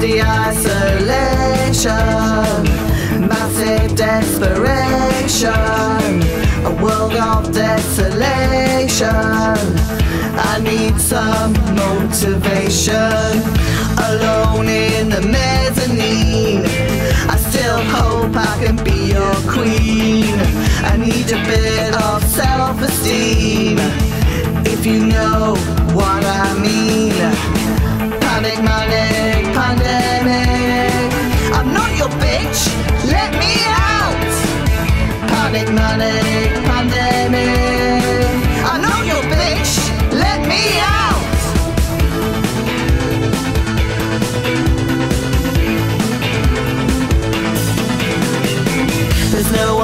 bloody isolation, massive desperation, of desolation. I need some motivation. Alone in the mezzanine, I still hope I can be your queen. I need a bit of self-esteem, if you know what I mean panic, manic,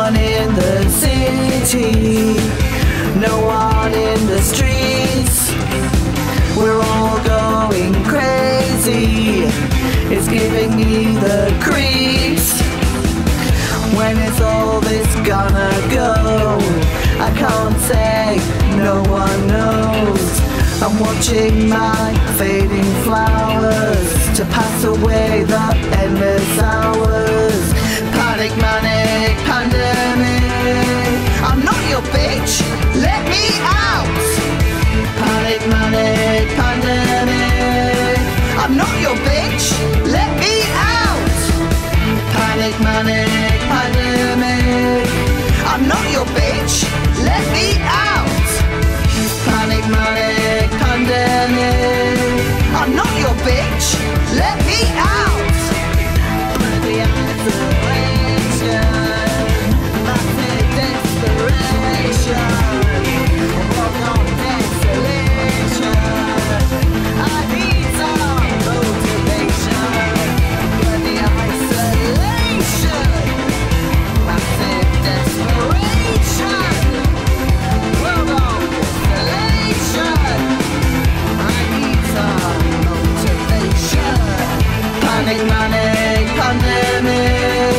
one in the city, no one in the streets. We're all going crazy. It's giving me the creeps. When is all this gonna go? I can't say, no one knows. I'm watching my fading flowers I'm not your bitch, let me out. Panic, manic, pandemic. I'm not your bitch, let me out. Panic, manic, pandemic.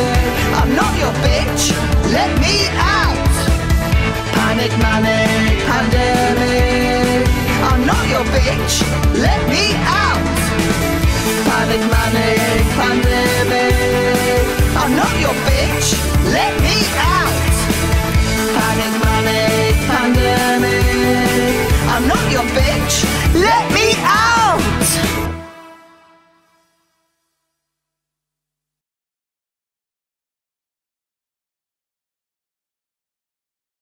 I'm not your bitch. Let me out. Panic, manic, pandemic. I'm not your bitch. Let me out. Panic, manic, pandemic. I'm not your bitch. Let me out. Panic, manic, pandemic. I'm not your bitch. Let me